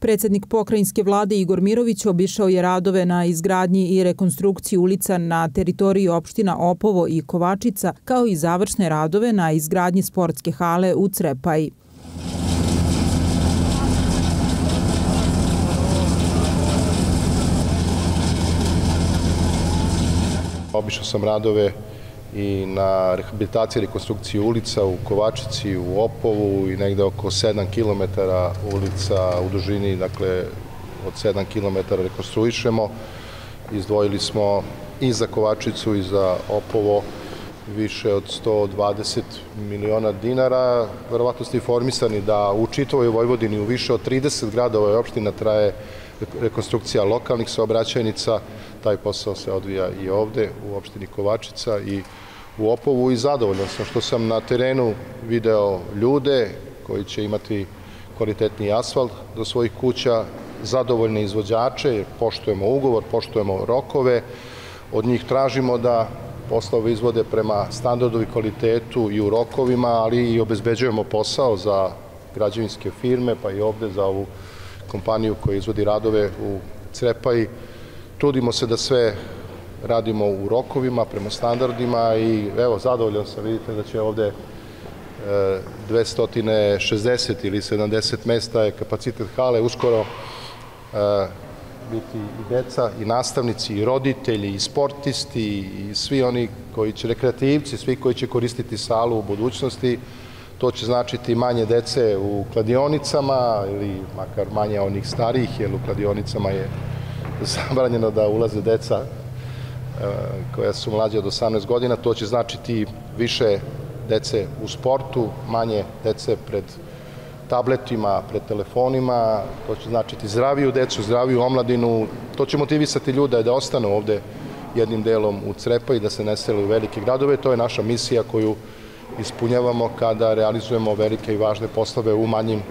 Predsednik pokrajinske vlade Igor Mirović obišao je radove na izgradnji i rekonstrukciji ulica na teritoriji opština Opovo i Kovačica, kao i završne radove na izgradnji sportske hale u Crepaji. Obišao sam radove i na rehabilitaciji i rekonstrukciji ulica u Kovačici, u Opovu i negde oko 7 km ulica u dužini, dakle od 7 km rekonstruišemo. Izdvojili smo i za Kovačicu i za Opovo više od 120 miliona dinara. Verovatno ste informisani da u čitovoj Vojvodini u više od 30 gradova i opština traje rekonstrukcija lokalnih saobraćajnica. Taj posao se odvija i ovde u opštini Kovačica i u Opovu i zadovoljan sam što sam na terenu video ljude koji će imati kvalitetni asfalt do svojih kuća, zadovoljne izvođače, poštujemo ugovor, poštujemo rokove, od njih tražimo da poslove izvode prema standardu i kvalitetu i u rokovima, ali i obezbeđujemo posao za građevinske firme, pa i ovde za ovu kompaniju koja izvodi radove u Crepaji. Trudimo se da sve radimo u rokovima, prema standardima i evo, zadovoljan sam, vidite da će ovde 260 ili 70 mesta je kapacitet hale, uskoro biti i deca, i nastavnici, i roditelji, i sportisti, i svi oni koji će, rekreativci, svi koji će koristiti salu u budućnosti. To će značiti manje dece u kladionicama ili makar manje onih starijih, jer u kladionicama je zabranjeno da ulaze deca koja su mlađe od 18 godina. To će značiti više dece u sportu, manje dece pred tabletima, pred telefonima, to će značiti zdraviju decu, zdraviju omladinu, to će motivisati ljude da ostanu ovde jednim delom u Crepa i da se ne sele u velike gradove. To je naša misija koju ispunjavamo kada realizujemo velike i važne poslove u manjim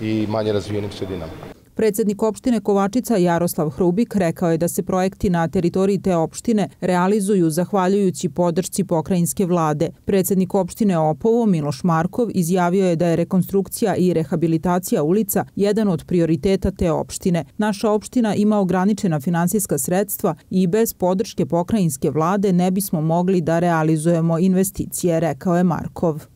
i manje razvijenim sredinama. Predsednik opštine Kovačica Jaroslav Hrubik rekao je da se projekti na teritoriji te opštine realizuju zahvaljujući podršci pokrajinske vlade. Predsednik opštine Opovo Miloš Markov izjavio je da je rekonstrukcija i rehabilitacija ulica jedan od prioriteta te opštine. Naša opština ima ograničena finansijska sredstva i bez podrške pokrajinske vlade ne bismo mogli da realizujemo investicije, rekao je Markov.